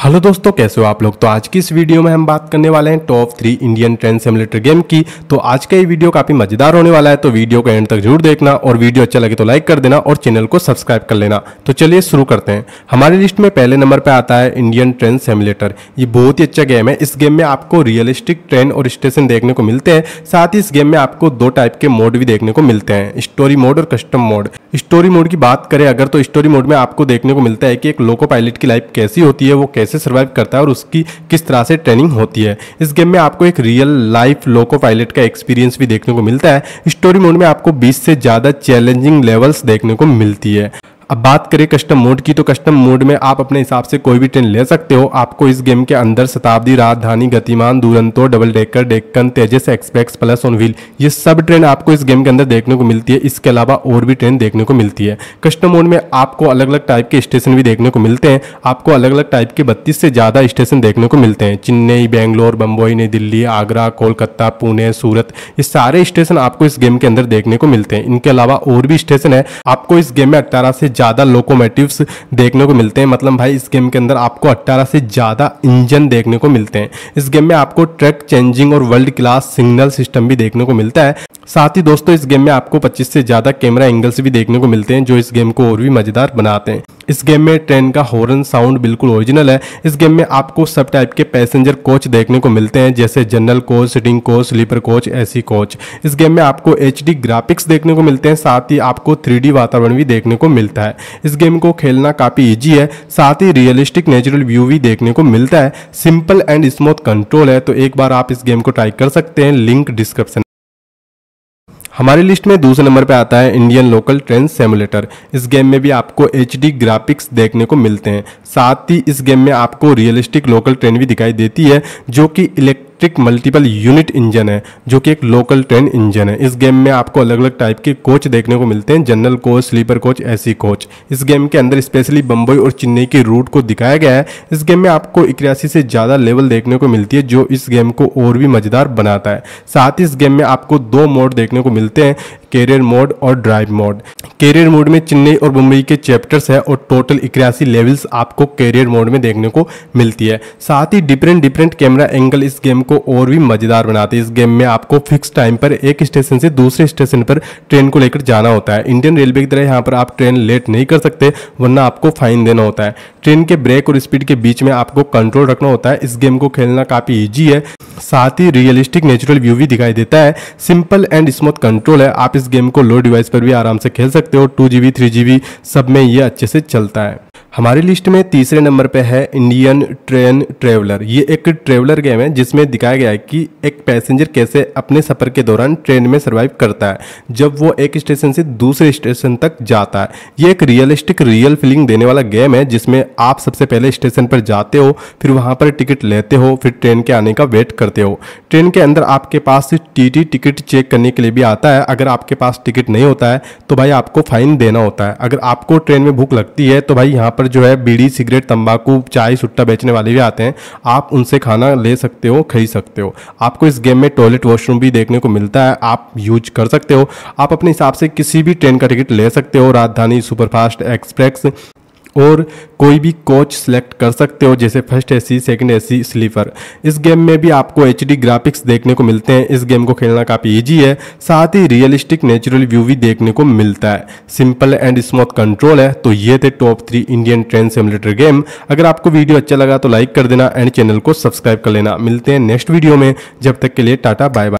Hello दोस्तों, कैसे हो आप लोग? तो आज की इस वीडियो में हम बात करने वाले हैं top three Indian train simulator game की। तो आज का ये वीडियो काफ़ी मज़ेदार होने वाला है तो वीडियो को एंड तक ज़रूर देखना और वीडियो अच्छा लगे तो लाइक कर देना और चैनल को सब्सक्राइब कर लेना। तो चलिए शुरू करते हैं। हमारे लिस्ट में पहले नंबर पर आता है इंडियन ट्रेन सिमुलेटर ये बहुत ही अच्छा गेम है। इस गेम में आपको रियलिस्टिक ट्रेन और स्टेशन देखने को मिलते हैं। साथ ही इस गेम में आपको दो टाइप के मोड भी देखने को मिलते हैं। स्टोरी मोड और कस्टम मोड स्टोरी मोड की बात करें, अगर तो स्टोरी मोड में आपको देखने को मिलता है कि एक लोको पायलट की लाइफ कैसी होती है, वो कैसे सर्वाइव करता है और उसकी किस तरह से ट्रेनिंग होती है। इस गेम में आपको एक रियल लाइफ लोको पायलट का एक्सपीरियंस भी देखने को मिलता है। स्टोरी मोड में आपको 20 से ज़्यादा चैलेंजिंग लेवल्स देखने को मिलती है। अब बात करें कस्टम मोड की तो कस्टम मोड में आप अपने हिसाब से कोई भी ट्रेन ले सकते हो। आपको इस गेम के अंदर Shatabdi Rajdhani Gatiman, Duronto double decker Deccan, Tejas express palace on wheel ये सब ट्रेन आपको इस गेम के अंदर देखने को मिलती है। इसके अलावा और भी ट्रेन देखने को मिलती है। कस्टम मोड में आपको अलग अलग टाइप के स्टेशन भी देखने को मिलते हैं। आपको अलग अलग टाइप के बत्तीस से ज़्यादा स्टेशन देखने को मिलते हैं। चेन्नई, बेंगलोर, बम्बई, नई दिल्ली, आगरा, कोलकाता, पुणे, सूरत, ये सारे स्टेशन आपको इस गेम के अंदर देखने को मिलते हैं। इनके अलावा और भी स्टेशन है। आपको इस गेम में अट्ठारह से ज़्यादा लोकोमेटिव्स देखने को मिलते हैं। मतलब भाई, इस गेम के अंदर आपको 18 से ज़्यादा इंजन देखने को मिलते हैं। इस गेम में आपको ट्रैक चेंजिंग और वर्ल्ड क्लास सिग्नल सिस्टम भी देखने को मिलता है। साथ ही दोस्तों, इस गेम में आपको 25 से ज़्यादा कैमरा एंगल्स भी देखने को मिलते हैं, जो इस गेम को और भी मज़ेदार बनाते हैं। इस गेम में ट्रेन का हॉर्न साउंड बिल्कुल ओरिजिनल है। इस गेम में आपको सब टाइप के पैसेंजर कोच देखने को मिलते हैं, जैसे general coach sitting coach sleeper coach AC coach इस गेम में आपको एचडी ग्राफिक्स देखने को मिलते हैं, साथ ही आपको थ्री वातावरण भी देखने को मिलता है। इस गेम को खेलना काफ़ी ईजी है, साथ ही रियलिस्टिक नेचुरल व्यू भी देखने को मिलता है। सिंपल एंड स्मूथ कंट्रोल है तो एक बार आप इस गेम को ट्राई कर सकते हैं लिंक डिस्क्रिप्शन हमारी लिस्ट में दूसरे नंबर पे आता है इंडियन लोकल ट्रेन सेमुलेटर इस गेम में भी आपको एचडी ग्राफिक्स देखने को मिलते हैं। साथ ही इस गेम में आपको रियलिस्टिक लोकल ट्रेन भी दिखाई देती है, जो कि electric electric multiple unit engine है, जो कि एक लोकल ट्रेन इंजन है। इस गेम में आपको अलग अलग टाइप के कोच देखने को मिलते हैं, general coach, sleeper coach AC coach. इस गेम के अंदर स्पेशली बम्बई और चेन्नई के रूट को दिखाया गया है। इस गेम में आपको इक्यासी से ज़्यादा लेवल देखने को मिलती है, जो इस गेम को और भी मज़ेदार बनाता है। साथ ही इस गेम में आपको दो मोड देखने को मिलते हैं, कैरियर मोड और ड्राइव मोड। कैरियर मोड में चेन्नई और मुंबई के चैप्टर्स है और टोटल इक्यासी लेवल्स आपको कैरियर मोड में देखने को मिलती है। साथ ही डिफरेंट डिफरेंट कैमरा एंगल इस गेम को और भी मज़ेदार बनाते हैं। इस गेम में आपको फिक्स टाइम पर एक स्टेशन से दूसरे स्टेशन पर ट्रेन को लेकर जाना होता है। इंडियन रेलवे की तरह यहाँ पर आप ट्रेन लेट नहीं कर सकते, वरना आपको फाइन देना होता है। ट्रेन के ब्रेक और स्पीड के बीच में आपको कंट्रोल रखना होता है। इस गेम को खेलना काफ़ी ईजी है। साथ ही रियलिस्टिक नेचुरल व्यू भी दिखाई देता है। सिंपल एंड स्मूथ कंट्रोल है। आप इस गेम को लो डिवाइस पर भी आराम से खेल सकते हो। टू जी बी सब में ये अच्छे से चलता है। हमारी लिस्ट में तीसरे नंबर पे है इंडियन ट्रेन ट्रेवलर ये एक ट्रेवलर गेम है जिसमें दिखाया गया है कि एक पैसेंजर कैसे अपने सफ़र के दौरान ट्रेन में सर्वाइव करता है, जब वो एक स्टेशन से दूसरे स्टेशन तक जाता है। ये एक रियलिस्टिक रियल फीलिंग देने वाला गेम है, जिसमें आप सबसे पहले स्टेशन पर जाते हो, फिर वहाँ पर टिकट लेते हो, फिर ट्रेन के आने का वेट करते हो। ट्रेन के अंदर आपके पास टी टिकट चेक करने के लिए भी आता है। अगर आपके पास टिकट नहीं होता है तो भाई आपको फाइन देना होता है। अगर आपको ट्रेन में भूख लगती है तो भाई यहाँ पर जो है बीड़ी सिगरेट तंबाकू, चाय, सुट्टा बेचने वाले भी आते हैं। आप उनसे खाना ले सकते हो, खरीद सकते हो। आपको इस गेम में टॉयलेट वॉशरूम भी देखने को मिलता है। आप यूज़ कर सकते हो। आप अपने हिसाब से किसी भी ट्रेन का टिकट ले सकते हो। राजधानी सुपरफास्ट एक्सप्रेस। और कोई भी कोच सेलेक्ट कर सकते हो, जैसे first AC second AC sleeper इस गेम में भी आपको एचडी ग्राफिक्स देखने को मिलते हैं। इस गेम को खेलना काफ़ी ईजी है। साथ ही रियलिस्टिक नेचुरल व्यू भी देखने को मिलता है। सिंपल एंड स्मूथ कंट्रोल है। तो ये थे top three Indian train simulator game अगर आपको वीडियो अच्छा लगा तो लाइक कर देना एंड चैनल को सब्सक्राइब कर लेना। मिलते हैं नेक्स्ट वीडियो में। जब तक के लिए टाटा बाय बाय